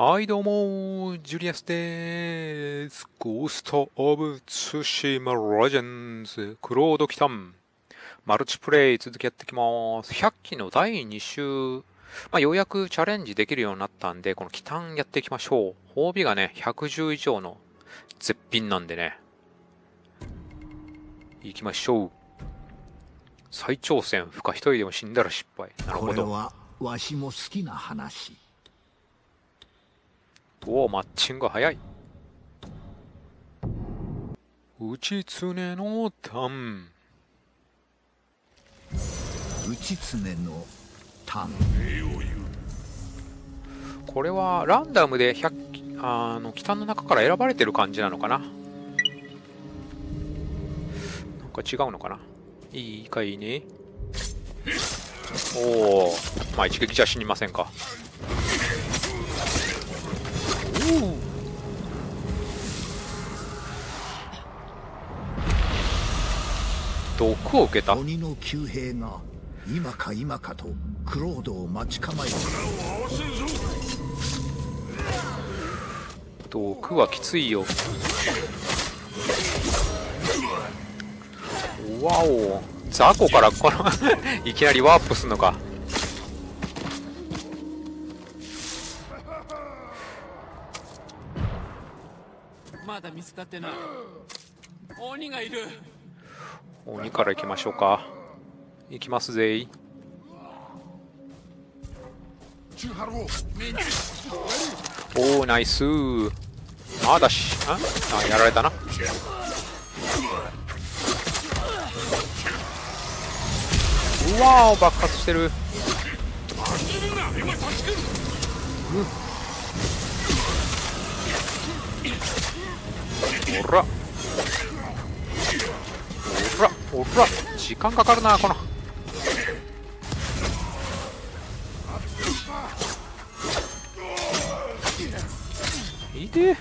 はい、どうも、ジュリアスです。ゴースト・オブ・ツシマ・レジェンズ、クロード・キタン。マルチプレイ続きやってきます。100期の第2週、まあ、ようやくチャレンジできるようになったんで、このキタンやっていきましょう。褒美がね、110以上の絶品なんでね。行きましょう。再挑戦、不可一人でも死んだら失敗。なるほど。これはわしも好きな話おお、マッチング早い。内常のタ内常の丹これはランダムで100あの北の中から選ばれてる感じなのかな？なんか違うのかな？いいかいいね。おおまあ一撃じゃ死にませんかおお毒を受けた。鬼の旧兵が今か今かとクロードを待ち構えて毒はきついよ。わお。雑魚からこの いきなりワープすんのかってない鬼がいる。鬼から行きましょうか。行きますぜい。おおナイス。まだしあ？あやられたな。うわー爆発してるおら。おらおら。時間かかるなこの。いて。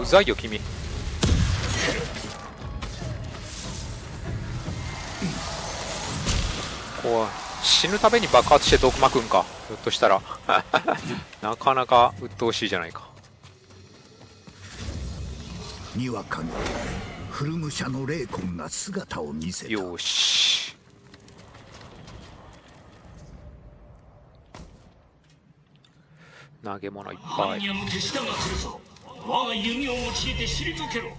うざいよ君。こう死ぬために爆発して毒巻くんか。ひょっとしたら。なかなか鬱陶しいじゃないか。にわかに古武者の霊魂が姿を見せた。よーし。投げ物いっぱい。我が弓を用いて退けろ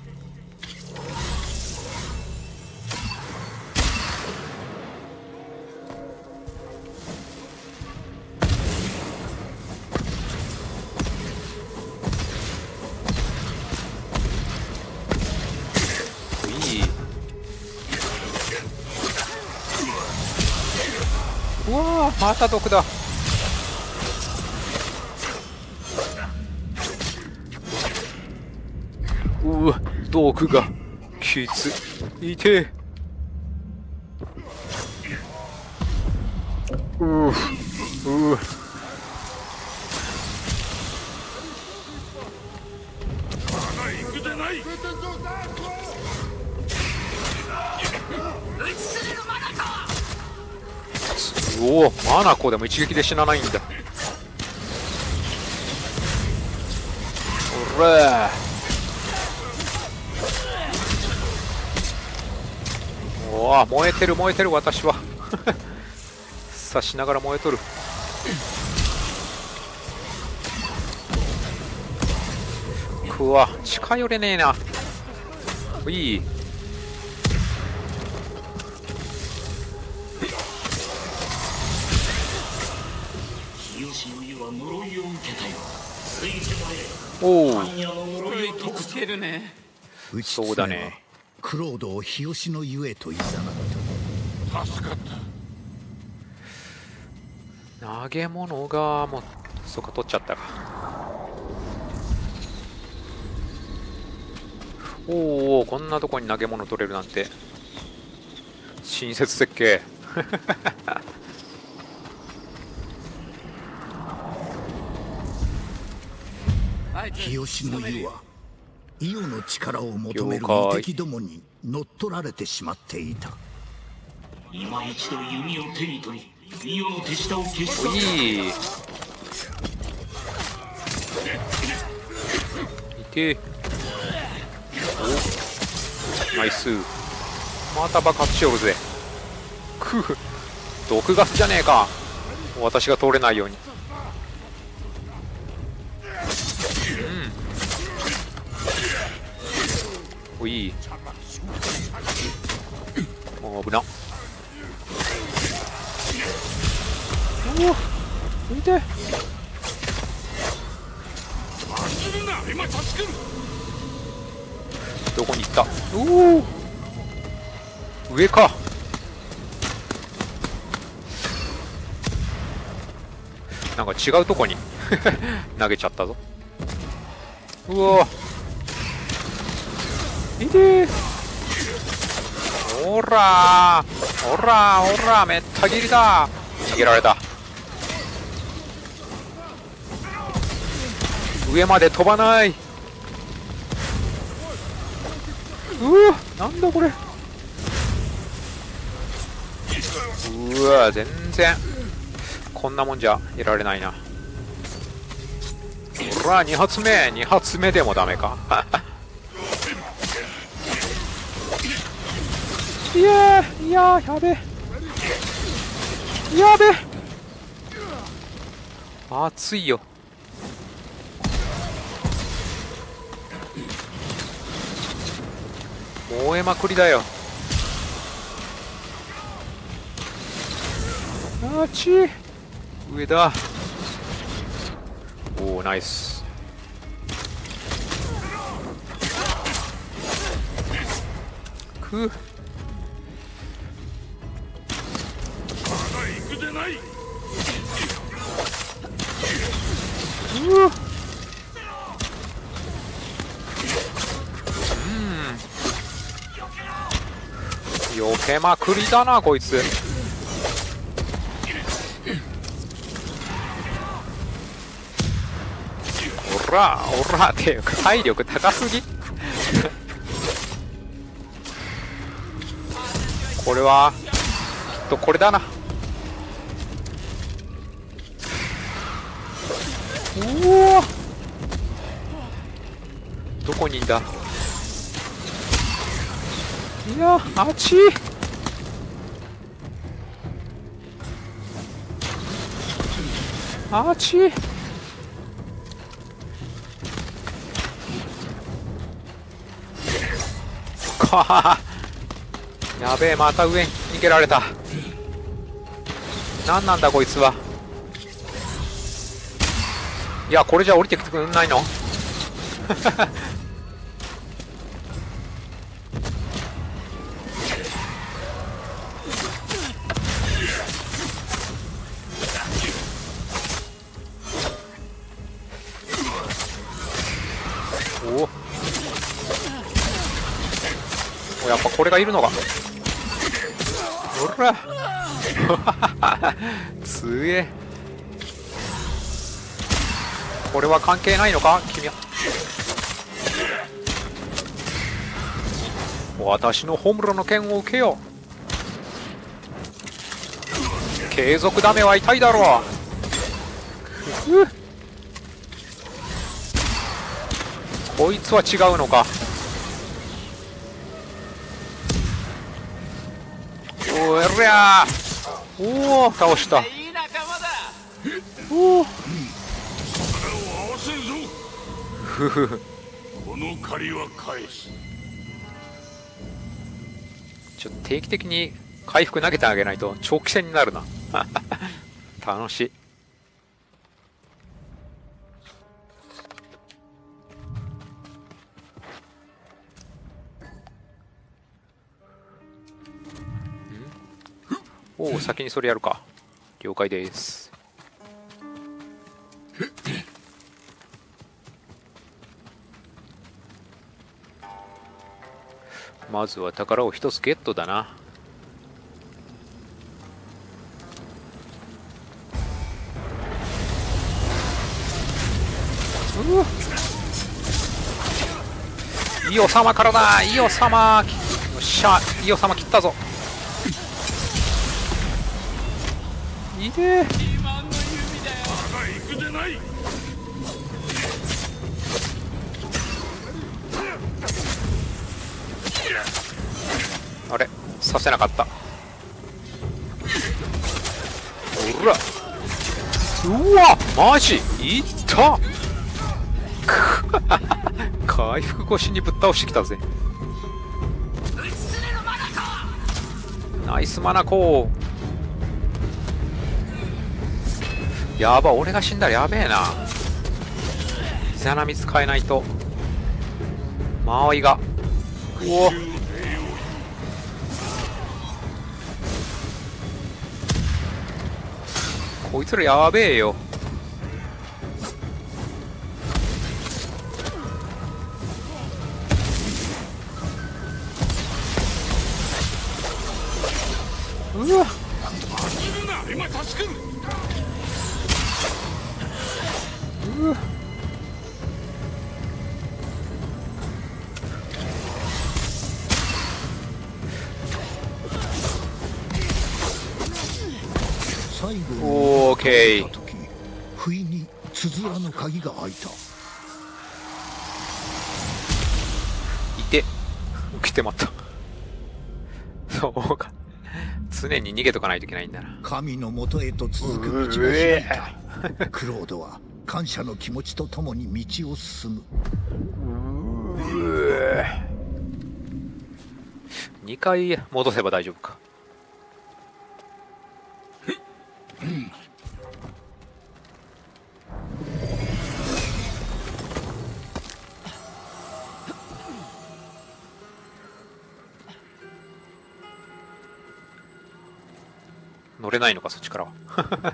また毒だ。うわ毒が。きつ。い。てナコでも一撃で死なないんだ。おら。おお燃えてる燃えてる私は。刺しながら燃えとる。くわ近寄れねえな。いいおお般若の呪いを解くつけるね。そうだね。はクロードを日吉の湯へと誘った。投げ物がもうそっか取っちゃったか。おーおーこんなとこに投げ物取れるなんて。親切設計あいつ日吉の湯は伊予の力を求める敵どもに乗っ取られてしまっていた。今一度弓を手に取り伊予の手下を消し去るい。いけ。お。ナイス。また爆発しよるぜ。毒ガスじゃねえか。私が通れないようにうんおい危な。おお見て。どこに行った？おお上か。なんか違うとこに 投げちゃったぞ。うわいてーおらー。おらーおらー。めった切りだ。逃げられた。上まで飛ばない。うわなんだこれ。うわ全然。こんなもんじゃいられないな。ほら2発目。2発目でもダメかいややべやべ熱いよ。燃えまくりだよ。あっち上だ。おおナイス。く。うけまくりだなこいつ。おらおらっていうか体力高すぎ。これはきっとこれだな。うわ。どこにいんだ？いやあっち。あっちかやべえまた上に逃げられた。何なんだこいつは。いやこれじゃ降りてくんないの？これがいるのか。ほら。つえ。これは関係ないのか？君は。私のホムロの剣を受けよ継続ダメは痛いだろう。こいつは違うのか？おりゃーおお倒した。おお合わせるぞふふこの借りは返すちょっと定期的に回復投げてあげないと長期戦になるな。楽しい。おお先にそれやるか。了解です。まずは宝を一つゲットだな。イオ様からだ。イオ様。よっしゃ。イオ様切ったぞ。ひでえまだ行であれ？させなかった。おら。うわマジ？いった。回復越しにぶっ倒してきたぜ。ナイスマナコー。やば俺が死んだらやべえな。イザナミ使えないと。間合いが。うおこいつらやべえよ。て起きてまった。そうか。常に逃げとかないといけないんだな。神のもとへと続く道が開いたクロードは感謝の気持ちとともに道を進む。2回戻せば大丈夫かれないのかそっちから。は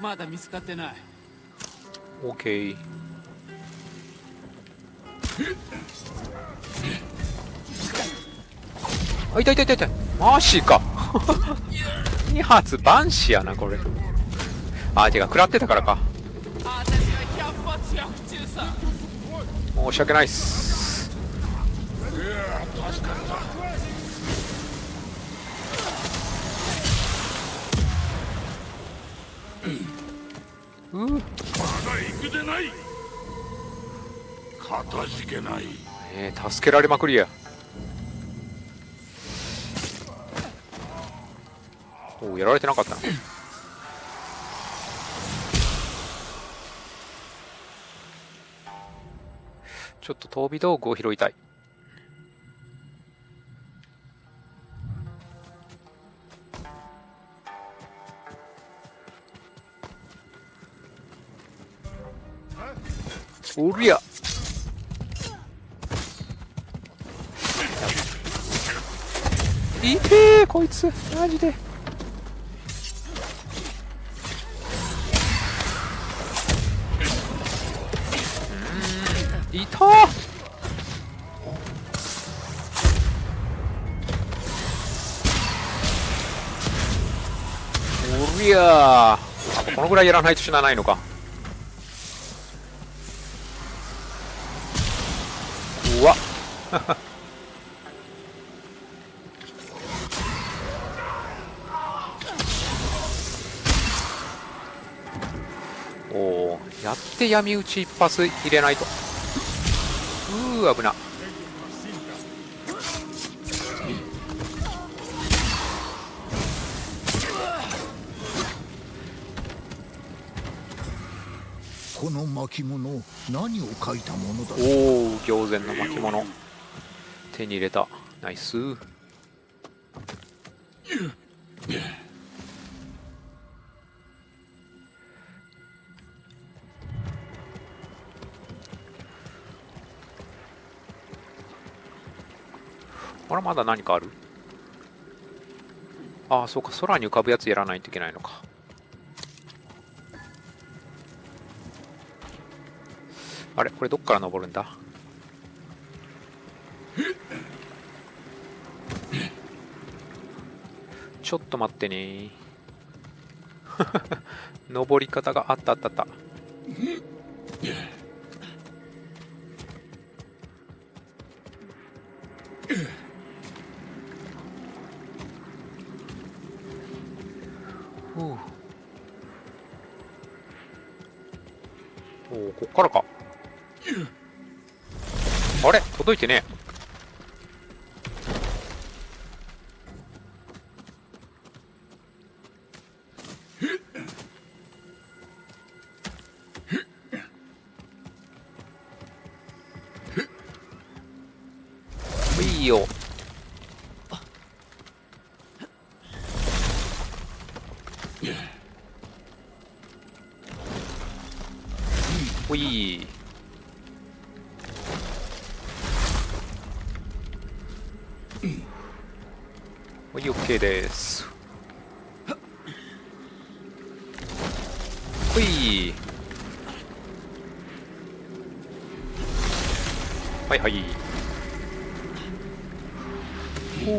まだ見つかってない。OK あいたいたいたいた。マジか。2発バンシやなこれ。あ違う食らってたからか申し訳ないっす。ううまだ行くでない。かたじけない。えー、助けられまくりや。おうやられてなかった。なちょっと飛び道具を拾いたい。おりゃ。いてーこいつ。マジで。う。ーんいたおりゃー。あこのぐらいやらないと死なないのか。うわ。おおやって闇討ち一発入れないと。うー危な。この巻物何を書いたものだ？おお行前の巻物。手に入れた。ナイスあらまだ何かある？ああそうか。空に浮かぶやつやらないといけないのか。あれ？これどっから登るんだ？ちょっと待ってね。登り方があったあったあった。おおこっからか。あれ？届いてねえ。ほ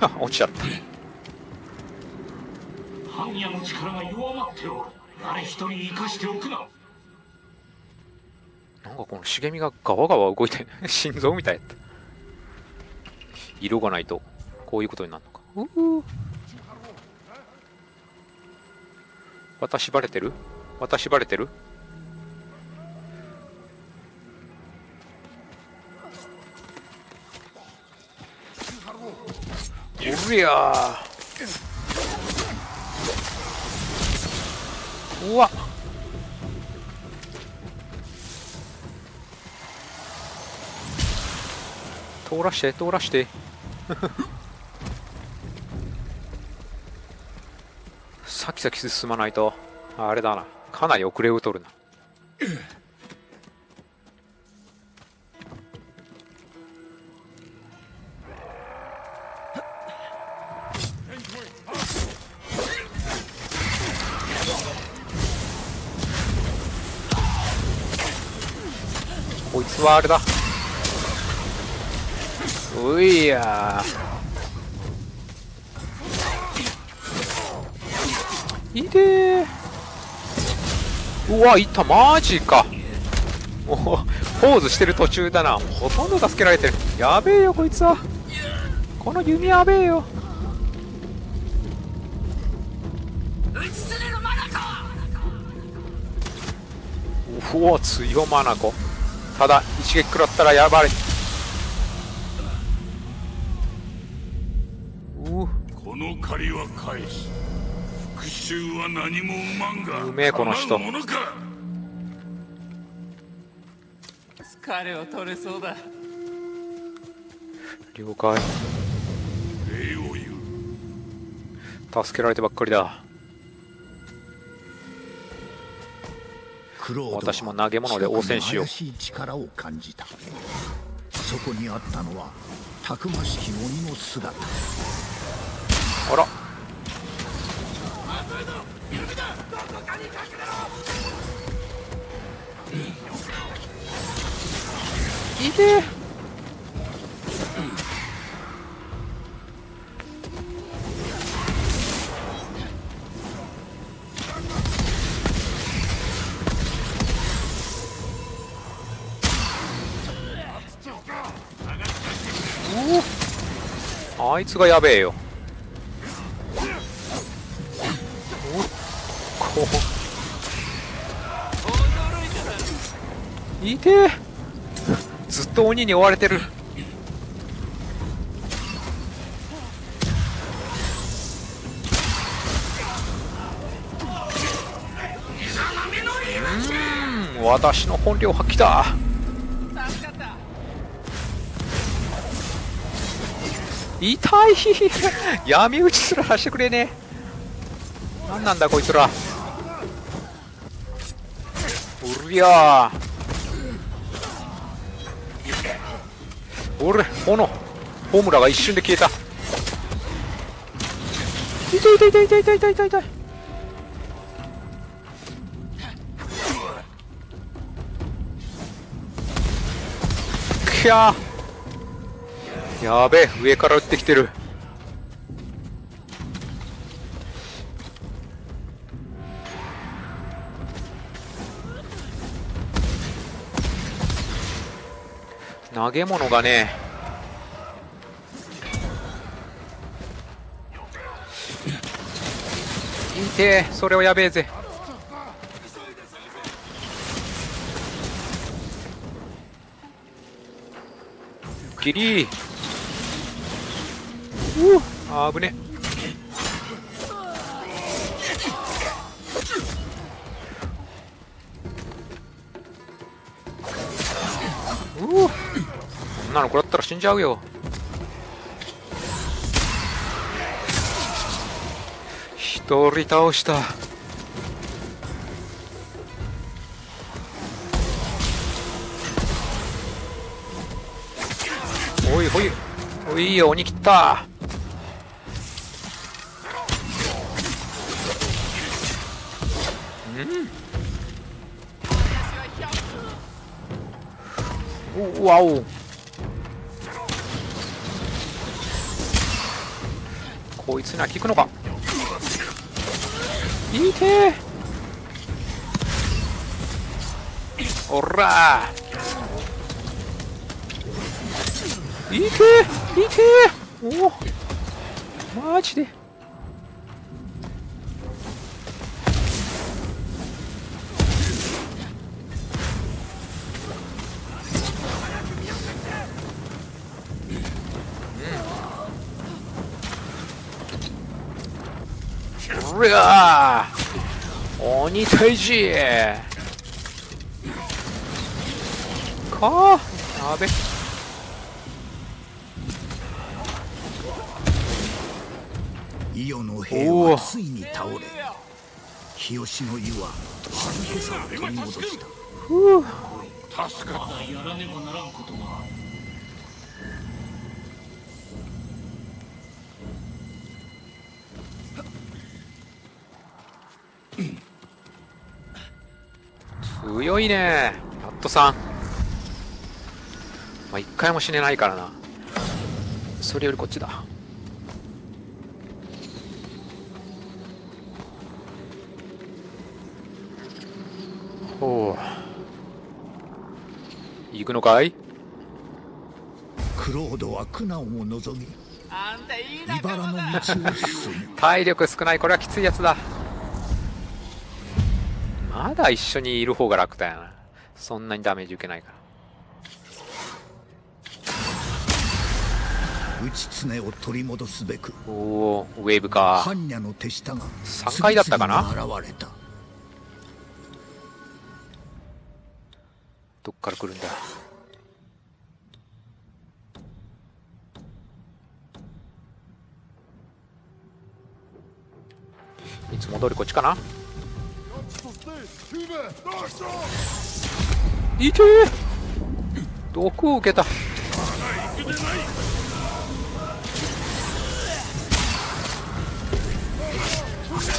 う。は、落ちちゃった。般若の力が弱まっておる誰一人生かしておくななんかこの茂みがガワガワ動いて、心臓みたいやった。色がないと、こういうことになるのか。うう私バレてる？私バレてる？りゃうわ。っ通らして通らして。さきさき進まないと。あれだな。かなり遅れを取るな。こいつはあれだういや。ーいで。ーうわいたマジか。もうポーズしてる途中だな。ほとんど助けられてる。やべえよこいつは。この弓やべえよ。うお強まなこただ一撃食らったらやばい。う。この借りは返し。復讐は何も生まんがうめえこの人。叶うものか。疲れを取れそうだ。了解。礼を言う。助けられてばっかりだ私も投げ物で応戦しよう。力を感じた。そこにあったのはたくましき鬼の姿。あら。いていつがやべえよ。こう。いて。えずっと鬼に追われてる。うん私の本領発揮だ。痛い。闇討ちすらさせてくれねえ。何なんだこいつら。うりゃーおれ炎。ホームラが一瞬で消えた。痛い痛い痛い痛い痛い痛い痛い。痛いくや。ーやべえ上から撃ってきてる。投げ物がね。いてそれをやべえぜ。ギリー。うあぶね。ううこんなの食らったら死んじゃうよ。一人倒した。おいほい。おいいよ鬼切った。うんおわおこいつには効くのかいてーおらーいてーいてーおおマジでうわー鬼退治かあやべ伊予の兵はついに倒れ日吉の湯は静けさを取り戻した助かっまだやらねばならんことが強いね。やっとさん。まあ一回も死ねないからな。それよりこっちだ。ほう。行くのかい？クロードは苦難を望みあんたいい仲茨の間だ道を進む。体力少ない。これはきついやつだまだ一緒にいる方が楽だよな。そんなにダメージ受けないから。内常を取り戻すべくおおウェーブか。般若の手下が三階だったかな？現れた。どっから来るんだ？いつも通りこっちかな？い。て毒を受けた。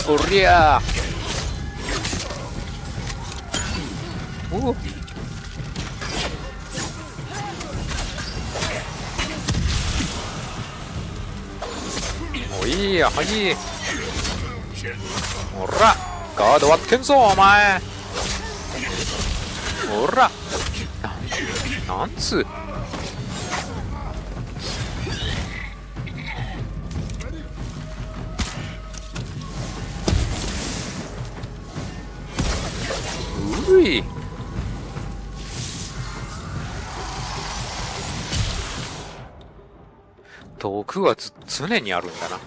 おりゃ。お。おおいやはい。おら。ガード割ってんぞお前。おら。ななんつう。うい。毒は常にあるんだな。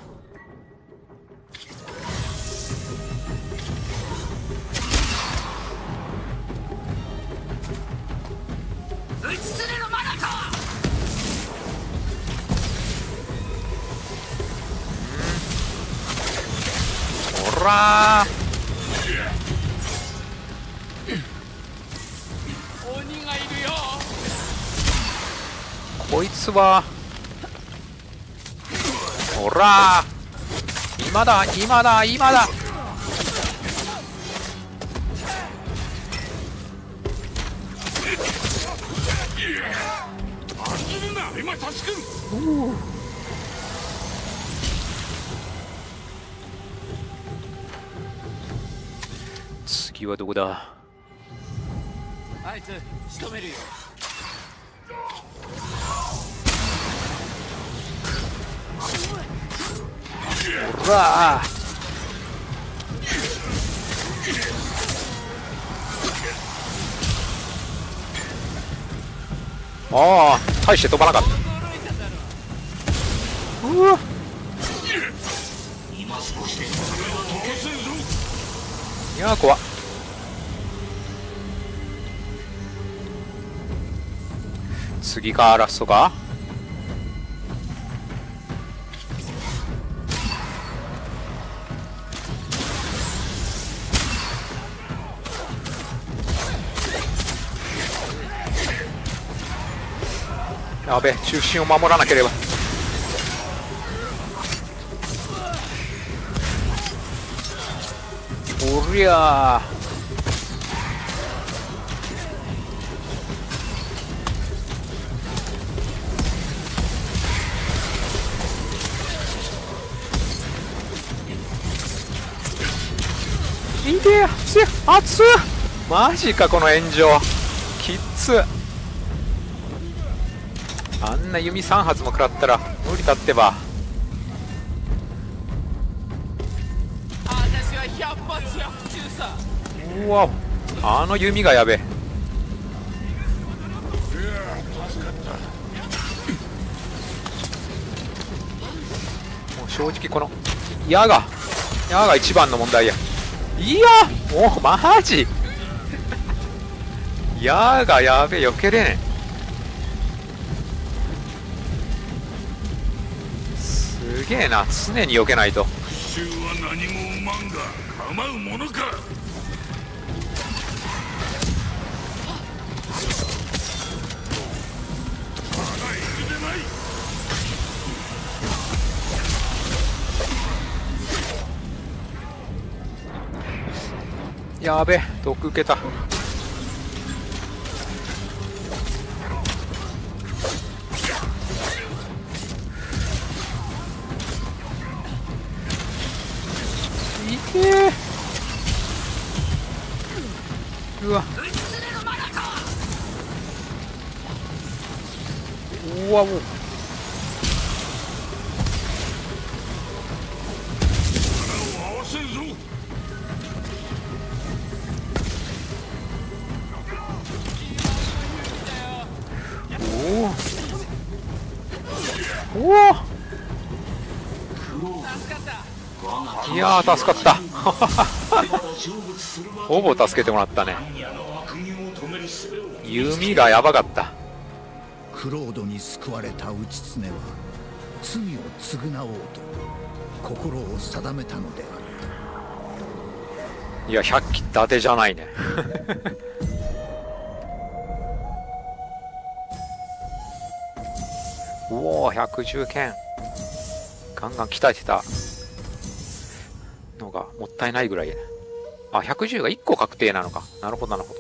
こいつは。おら。ー今だ今だ今だ。するな今助ける次はどこだ？あいつ仕留めるよおらー。ああ大して飛ばなかった。うわ。今少しでそれは溶けせんぞいやー怖。っ次がラストか。やべ中心を守らなければ。おりゃー。いてえ熱い熱っ。マジかこの炎上。きっつな弓3発も食らったら無理だってば。私は百発中さうわあの弓がやべえ。もう正直この矢が矢が一番の問題や。いやもうマジ。矢がやべえ避けれねえ。すげえな。常に避けないと。復讐は何も生まんが構うものか。やべえ。毒受けたけえうわ。うわもう。おおおいやー助かった。ほぼ助けてもらったね。弓がやばかった。クロードに救われた内常は罪を償おうと心を定めたのである。いや100機伊達じゃないね。おお110件ガンガン鍛えてたもったいないぐらいやあ110が1個確定なのかなるほどなるほ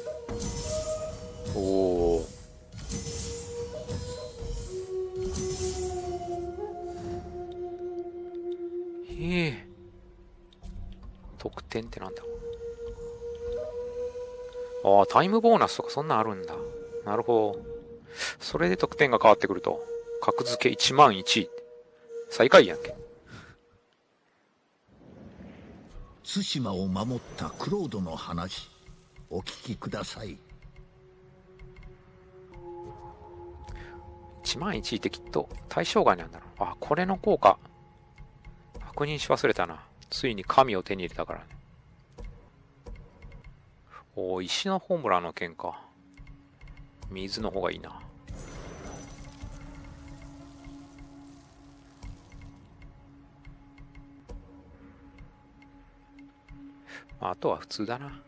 どおおへえ得点ってなんだああ、タイムボーナスとかそんなんあるんだ。なるほど。それで得点が変わってくると、格付け1万1位。最下位やんけ。対馬を守ったクロードの話お聞きください1万1ってきっと対象外なんだろう。あ、これの効果。確認し忘れたな。ついに神を手に入れたからね。お石のホームランの剣か。水の方がいいな。まあ、あとは普通だな。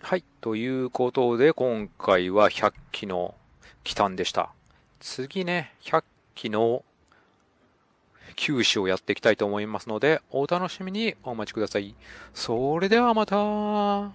はい。ということで、今回は100機の帰還でした。次ね、100機の休止をやっていきたいと思いますので、お楽しみにお待ちください。それではまた